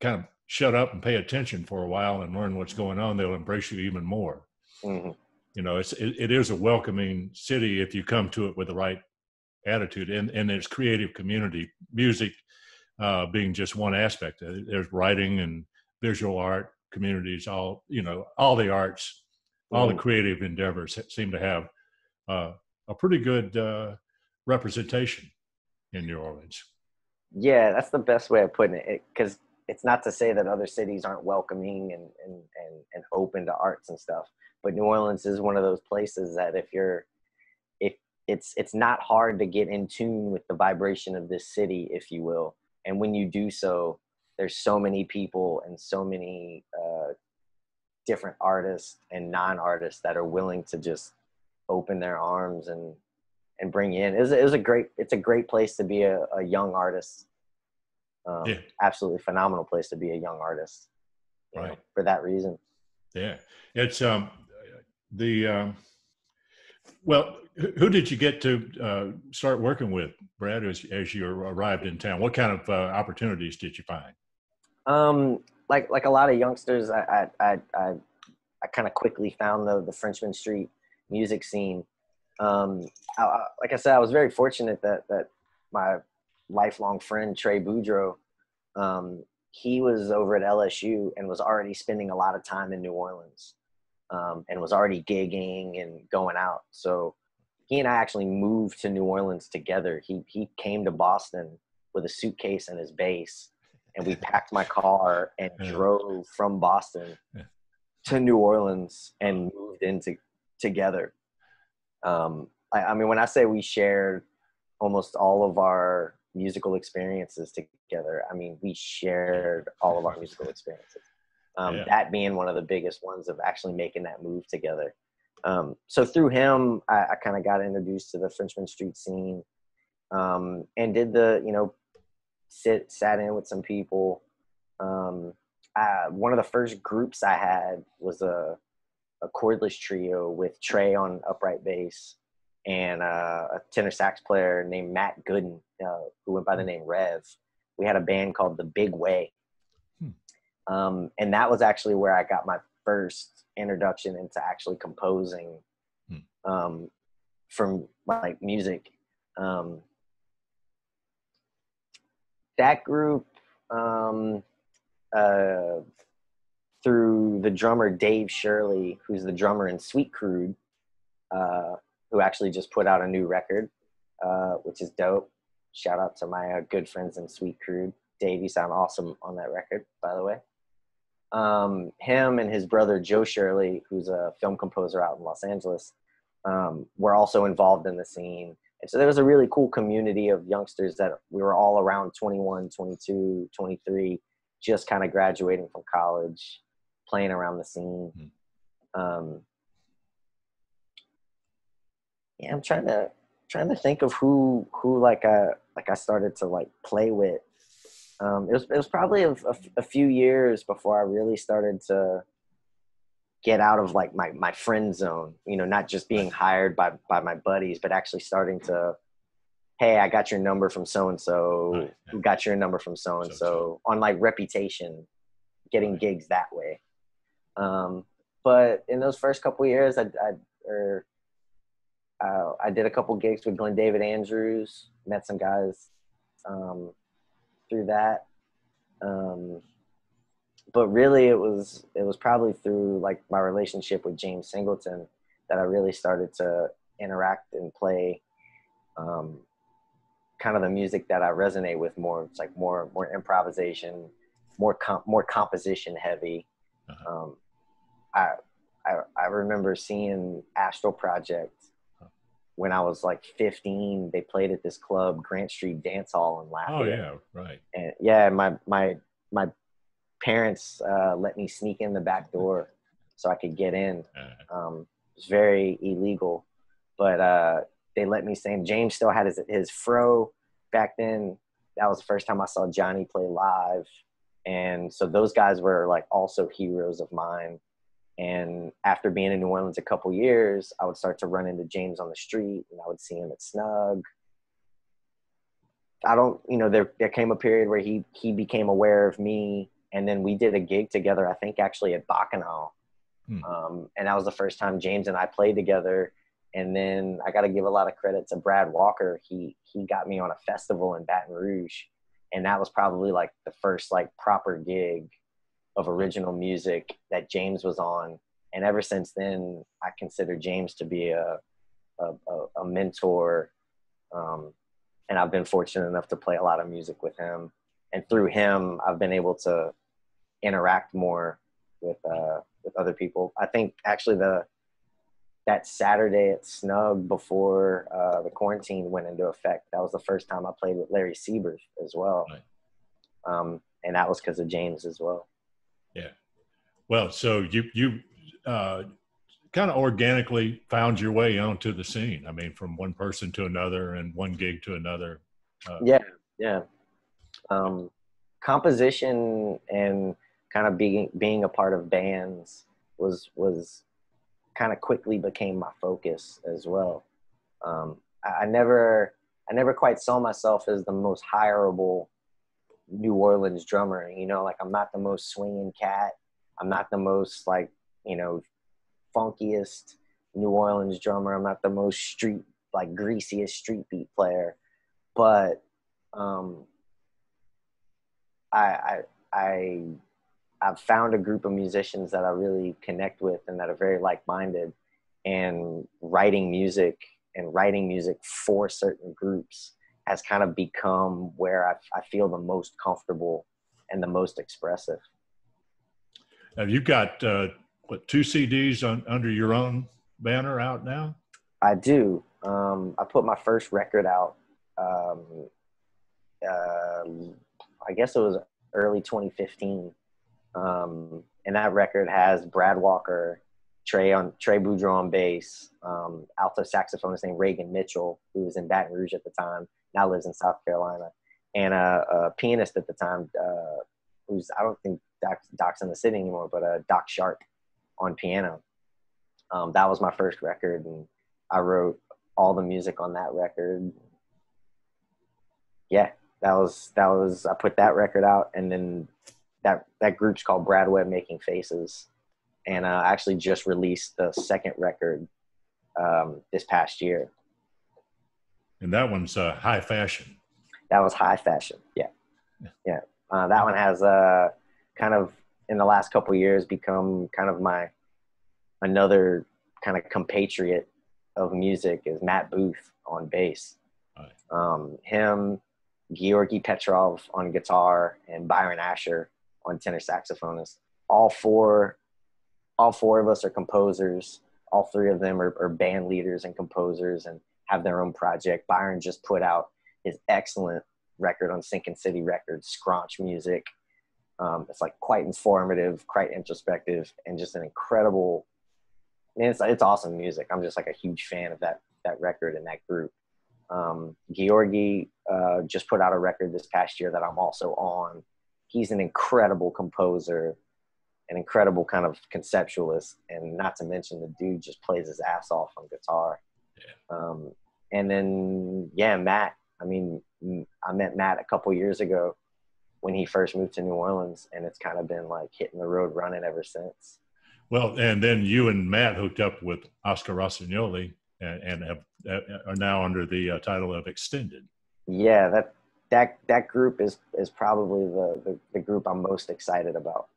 kind of shut up and pay attention for a while and learn what's going on, they'll embrace you even more. Mm-hmm. You know, it's it, it is a welcoming city if you come to it with the right attitude, and and its creative community, music uh, being just one aspect. There's writing and visual art communities, all you know, all the arts all the creative endeavors seem to have uh, a pretty good uh, representation in New Orleans. Yeah, that's the best way of putting it. Because it, it's not to say that other cities aren't welcoming and, and, and, and open to arts and stuff, but New Orleans is one of those places that if you're it's it's not hard to get in tune with the vibration of this city, if you will, and when you do so, there's so many people and so many uh, different artists and non-artists that are willing to just open their arms and and bring in. It was, it was a great it's a great place to be a, a young artist. Um, yeah. Absolutely phenomenal place to be a young artist. Right. Know, for that reason. Yeah. It's um the um well who did you get to uh, start working with brad as, as you arrived in town what kind of uh, opportunities did you find um like like a lot of youngsters, I I I, I, I kind of quickly found the the Frenchmen Street music scene. Um, I, like I said, I was very fortunate that that my lifelong friend Trey Boudreau, um, he was over at LSU and was already spending a lot of time in New Orleans, um, and was already gigging and going out. So he and I actually moved to New Orleans together. He he came to Boston with a suitcase and his bass and we packed my car and drove from Boston to New Orleans and moved into together. Um, I, I, mean, when I say we shared almost all of our musical experiences together, I mean we shared all of our musical experiences. Um, yeah. That being one of the biggest ones of actually making that move together. Um, so through him, I, I kind of got introduced to the Frenchmen Street scene um, and did the you know sit sat in with some people. Um, I, one of the first groups I had was a a chordless trio with Trey on upright bass and uh, a tenor sax player named Matt Gooden, uh, who went by the name Rev. We had a band called The Big Way. Hmm. Um, and that was actually where I got my first introduction into actually composing hmm. um, from like music. Um, that group um, uh, through the drummer Dave Shirley, who's the drummer in Sweet Crude, uh, who actually just put out a new record, uh, which is dope. Shout out to my uh, good friends in Sweet Crude. Dave, you sound awesome on that record, by the way. Um, him and his brother Joe Shirley, who's a film composer out in Los Angeles, um, were also involved in the scene. And so there was a really cool community of youngsters that we were all around 21, 22, 23, just kind of graduating from college, playing around the scene. Mm-hmm. Um, yeah, I'm trying to trying to think of who who like I like I started to like play with. Um, it was it was probably a, a, a few years before I really started to get out of like my my friend zone you know not just being hired by by my buddies but actually starting to hey i got your number from so and so got your number from so and so on like reputation getting gigs that way. Um but in those first couple years i i or uh, i did a couple gigs with glen david andrews met some guys um through that um but really it was it was probably through like my relationship with James Singleton that I really started to interact and play um, kind of the music that I resonate with more. It's like more more improvisation, more comp, more composition heavy. Uh-huh. Um, I, I I remember seeing Astral Project when I was like 15. They played at this club, Grant Street Dance Hall in Lafayette. Oh yeah, right. And yeah, my my my parents uh, let me sneak in the back door so I could get in. Uh-huh. Um, it was very illegal, but uh, they let me sing. James still had his his fro back then. That was the first time I saw Johnny play live, and so those guys were like also heroes of mine. And after being in New Orleans a couple years, I would start to run into James on the street, and I would see him at Snug. I don't, you know, there there came a period where he he became aware of me and then we did a gig together. I think actually at Bacchanal, hmm. um, and that was the first time James and I played together. And then I got to give a lot of credit to Brad Walker. He he got me on a festival in Baton Rouge, and that was probably like the first like proper gig of original music that James was on. And ever since then, I consider James to be a a, a, mentor, um, and I've been fortunate enough to play a lot of music with him and through him, I've been able to interact more with uh, with other people. I think actually the that Saturday at Snug before uh, the quarantine went into effect, that was the first time I played with Larry Sieberth as well, right. um, and that was because of James as well. Yeah, well, so you you uh, kind of organically found your way onto the scene. I mean, from one person to another and one gig to another. Uh, yeah, yeah um, composition and kind of being being a part of bands was was kind of quickly became my focus as well. Um, I, I, never I never quite saw myself as the most hireable New Orleans drummer. You know, like I'm not the most swinging cat. I'm not the most like you know funkiest New Orleans drummer. I'm not the most street like greasiest street beat player, but um, I, I, I I've found a group of musicians that I really connect with and that are very like-minded and writing music and writing music for certain groups has kind of become where I, I feel the most comfortable and the most expressive. Have you got uh, what two CDs on, under your own banner out now? I do. Um, I put my first record out um, uh, I guess it was early 2015. Um, and that record has Brad Walker, Trey on Trey Boudreau on bass, um, alto saxophonist named Reagan Mitchell, who was in Baton Rouge at the time, now lives in South Carolina, and a, a pianist at the time, uh, who's I don't think Doc, Doc's in the city anymore, but uh, Doc Sharp on piano. Um, that was my first record, and I wrote all the music on that record. Yeah, that was that was I put that record out, and then that that group's called Brad Webb Making Faces, and uh, I actually just released the second record um, this past year. And that one's uh, high fashion. That was high fashion. Yeah, yeah. Uh, that one has uh, kind of in the last couple years become kind of my another kind of compatriot of music is Matt Booth on bass. Right. Um, him, Georgy Petrov on guitar, and Byron Asher on tenor saxophonist. All four, all four of us are composers. All three of them are, are band leaders and composers and have their own project. Byron just put out his excellent record on Sinking City Records, Skrontch Music. Um, it's like quite informative, quite introspective, and just an incredible. It's it's awesome music. I'm just like a huge fan of that that record and that group. Um, Georgy uh, just put out a record this past year that I'm also on. He's an incredible composer, an incredible kind of conceptualist, and not to mention the dude just plays his ass off on guitar. Yeah. Um, and then yeah, Matt. I mean, I met Matt a couple years ago when he first moved to New Orleans, and it's kind of been like hitting the road running ever since. Well, and then you and Matt hooked up with Oscar Rossignoli and, and have, are now under the uh, title of Extended. Yeah, that that that group is is probably the the, the group I'm most excited about.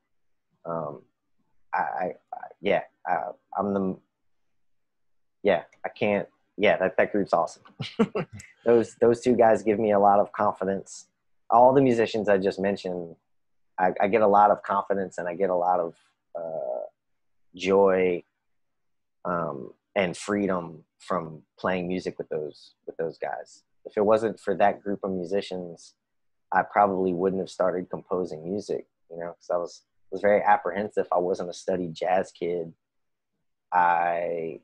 Um, I, I, I yeah, I, I'm the yeah, I can't yeah, that, that group's awesome. those those two guys give me a lot of confidence. All the musicians I just mentioned, I, I get a lot of confidence and I get a lot of uh, joy um, and freedom from playing music with those with those guys. If it wasn't for that group of musicians, I probably wouldn't have started composing music. You know, because I was was very apprehensive. I wasn't a studied jazz kid. I,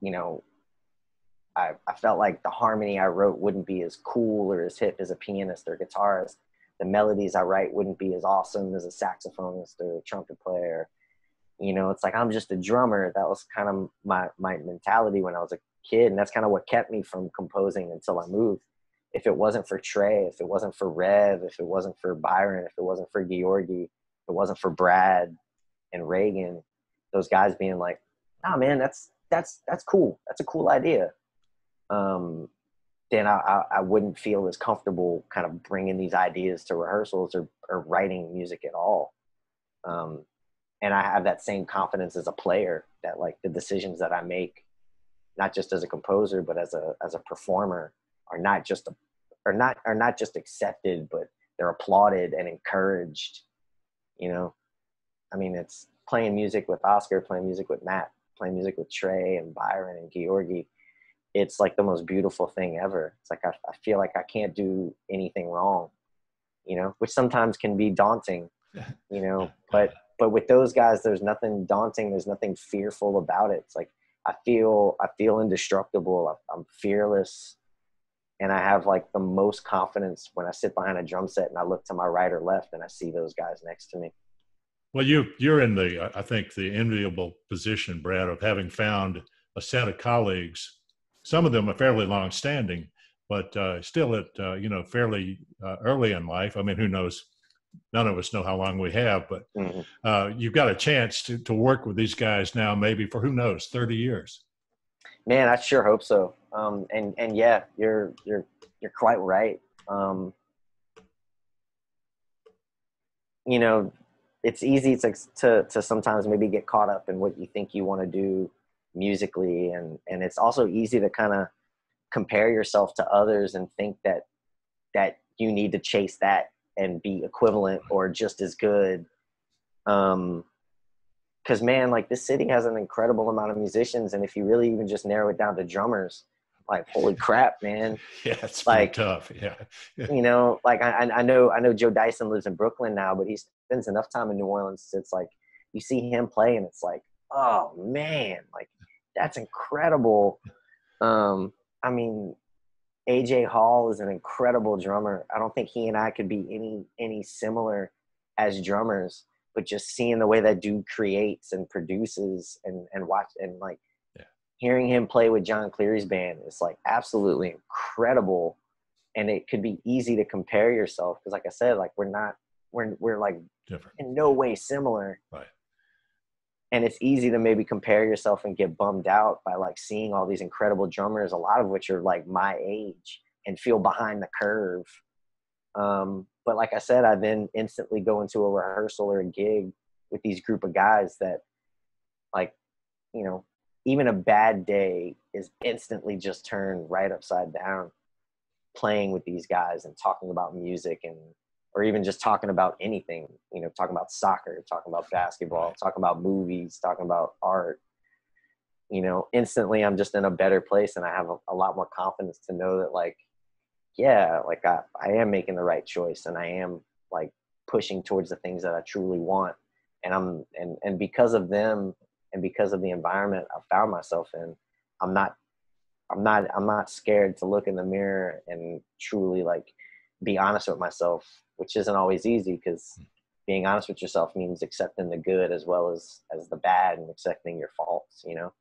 you know, I, I felt like the harmony I wrote wouldn't be as cool or as hip as a pianist or guitarist. The melodies I write wouldn't be as awesome as a saxophonist or a trumpet player. You know, it's like I'm just a drummer. That was kind of my my mentality when I was a kid, and that's kind of what kept me from composing until I moved. If it wasn't for Trey, if it wasn't for Rev, if it wasn't for Byron, if it wasn't for Georgy, if it wasn't for Brad and Reagan, those guys being like, "Oh man, that's that's that's cool. That's a cool idea." um, then I, I, I, wouldn't feel as comfortable kind of bringing these ideas to rehearsals or, or writing music at all. Um, and I have that same confidence as a player that like the decisions that I make, not just as a composer, but as a, as a performer are not just, a, are not, are not just accepted, but they're applauded and encouraged, you know? I mean, it's playing music with Oscar, playing music with Matt, playing music with Trey and Byron and Georgy it's like the most beautiful thing ever. It's like I, I feel like I can't do anything wrong, you know, which sometimes can be daunting, you know. But but with those guys, there's nothing daunting. There's nothing fearful about it. It's like I feel I feel indestructible. I'm fearless, and I have like the most confidence when I sit behind a drum set and I look to my right or left and I see those guys next to me. Well, you you're in the I think the enviable position, Brad, of having found a set of colleagues some of them are fairly long standing, but uh, still at uh, you know fairly uh, early in life. I mean, who knows? None of us know how long we have, but mm-hmm. Uh, you've got a chance to to work with these guys now, maybe for who knows, thirty years. Man, I sure hope so. Um, and and yeah, you're you're you're quite right. Um, you know, it's easy to, to to sometimes maybe get caught up in what you think you want to do musically and and it's also easy to kind of compare yourself to others and think that that you need to chase that and be equivalent or just as good um because man like this city has an incredible amount of musicians and if you really even just narrow it down to drummers like holy crap man yeah it's like tough yeah. you know like I, I know i know joe dyson lives in brooklyn now but he spends enough time in new orleans it's like you see him play and it's like oh man like that's incredible. Um, I mean, AJ Hall is an incredible drummer. I don't think he and I could be any any similar as drummers, but just seeing the way that dude creates and produces and and watch and like yeah. hearing him play with Jon Cleary's band is like absolutely incredible. And it could be easy to compare yourself because, like I said, like we're not we're we're like Different. in no way similar. Right and it's easy to maybe compare yourself and get bummed out by like seeing all these incredible drummers a lot of which are like my age and feel behind the curve um, but like I said, I then instantly go into a rehearsal or a gig with these group of guys that, like, you know, even a bad day is instantly just turned right upside down playing with these guys and talking about music and or even just talking about anything you know talking about soccer talking about basketball talking about movies talking about art. You know instantly i'm just in a better place and i have a, a lot more confidence to know that like yeah like I, I am making the right choice and i am like pushing towards the things that i truly want. And i'm and and because of them and because of the environment i found myself in i'm not i'm not i'm not scared to look in the mirror and truly like be honest with myself which isn't always easy because being honest with yourself means accepting the good as well as as the bad and accepting your faults you know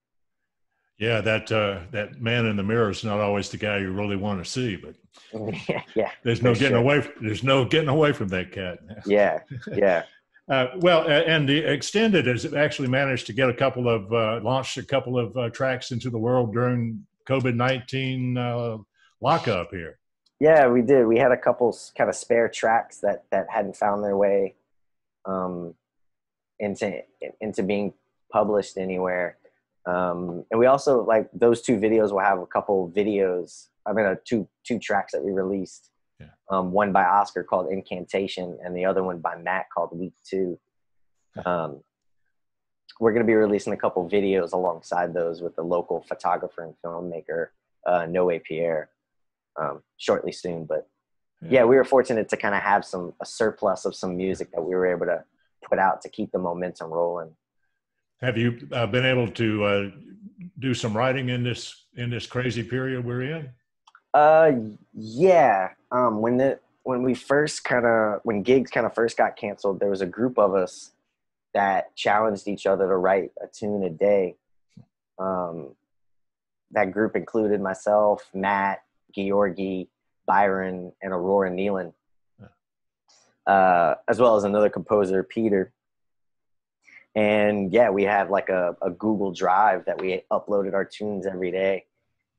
yeah that uh that man in the mirror is not always the guy you really want to see but yeah, there's no getting sure. away there's no getting away from that cat yeah yeah uh, well, and the extended has actually managed to get a couple of uh, launched a couple of uh, tracks into the world during COVID nineteen uh, lockup here. Yeah, we did. We had a couple kind of spare tracks that that hadn't found their way um, into into being published anywhere. Um, and we also like those two videos will have a couple videos. I mean, uh, two two tracks that we released yeah. Um, one by Oscar called Incantation, and the other one by Matt called Week Two. Um, we're going to be releasing a couple videos alongside those with the local photographer and filmmaker uh, Noe Pierre um, shortly soon. But yeah. yeah. we were fortunate to kind of have some a surplus of some music that we were able to put out to keep the momentum rolling. Have you uh, been able to uh, do some writing in this in this crazy period we're in? Uh, yeah. Um, when the when we first kind of when gigs kind of first got canceled, there was a group of us that challenged each other to write a tune a day. Um, that group included myself, Matt, Georgi, Byron, and Aurora Nealand, uh, as well as another composer, Peter. And yeah, we have like a, a Google Drive that we uploaded our tunes every day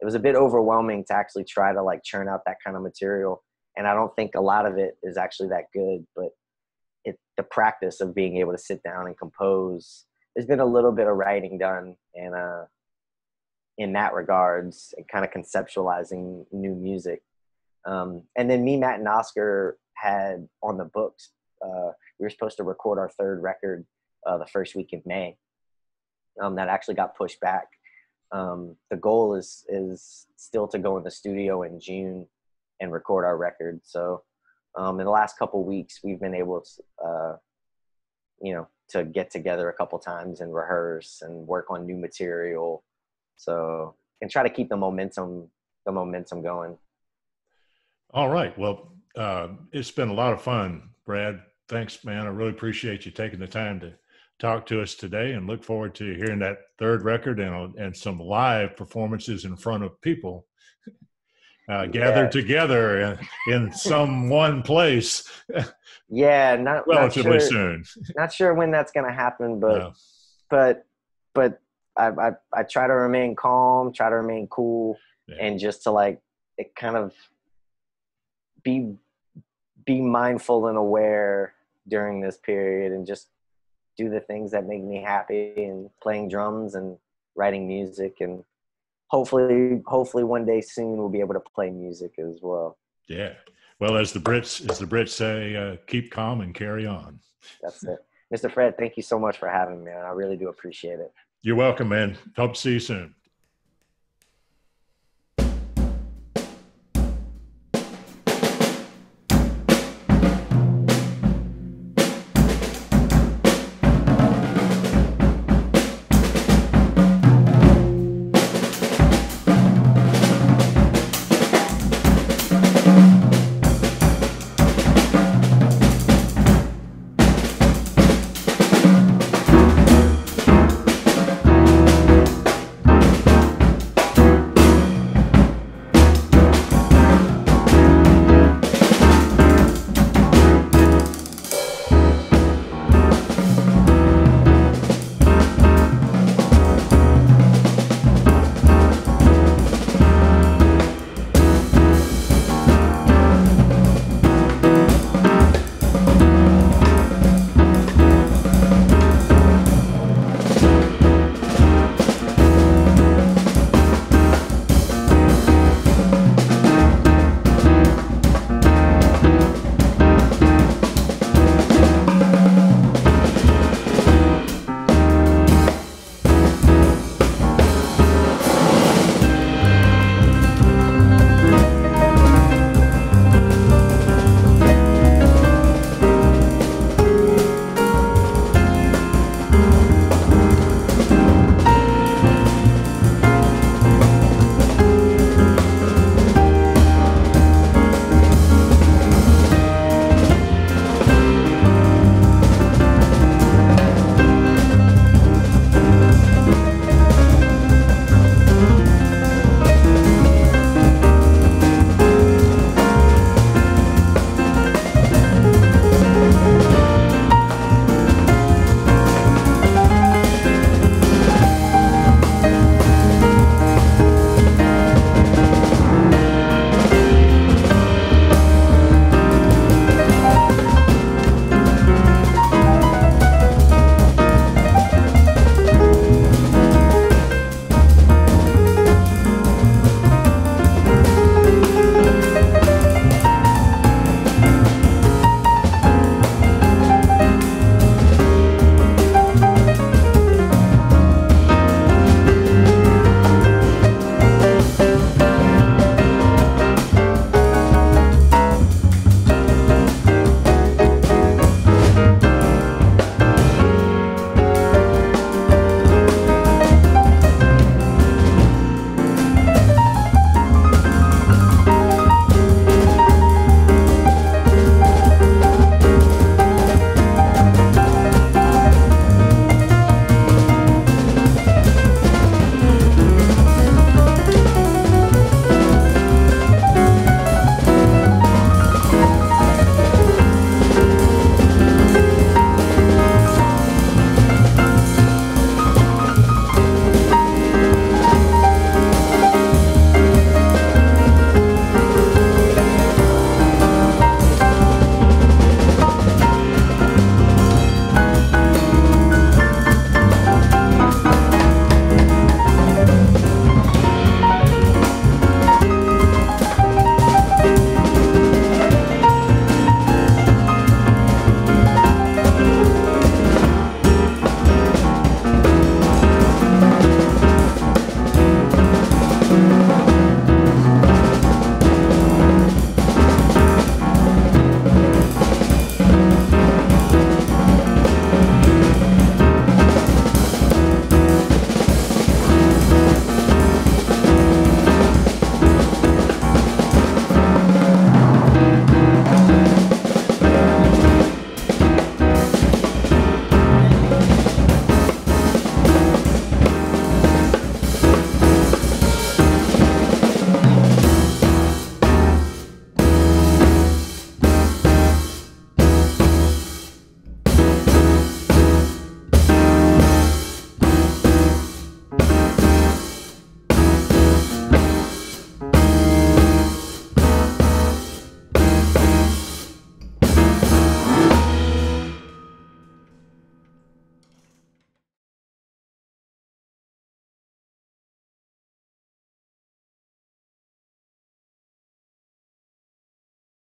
it was a bit overwhelming to actually try to like churn out that kind of material and i don't think a lot of it is actually that good but it the practice of being able to sit down and compose there's been a little bit of writing done and uh in that regards and kind of conceptualizing new music um and then me matt and oscar had on the books uh we were supposed to record our third record uh the first week in may um that actually got pushed back um, the goal is is still to go in the studio in June and record our record. So um, in the last couple weeks, we've been able to, uh, you know, to get together a couple times and rehearse and work on new material. So and try to keep the momentum the momentum going. All right. Well, uh, it's been a lot of fun, Brad. Thanks, man. I really appreciate you taking the time to talk to us today and look forward to hearing that third record and, and some live performances in front of people uh, gathered yeah. together in, in, some one place. yeah, not relatively not sure, soon. Not sure when that's going to happen, but no. but but I, I I try to remain calm, try to remain cool, yeah. and just to like it kind of be be mindful and aware during this period and just do the things that make me happy and playing drums and writing music and hopefully hopefully one day soon we'll be able to play music as well. Yeah. Well as the brits as the brits say uh, keep calm and carry on. That's it. Mr fred thank you so much for having me i really do appreciate it you're welcome man. Hope to see you soon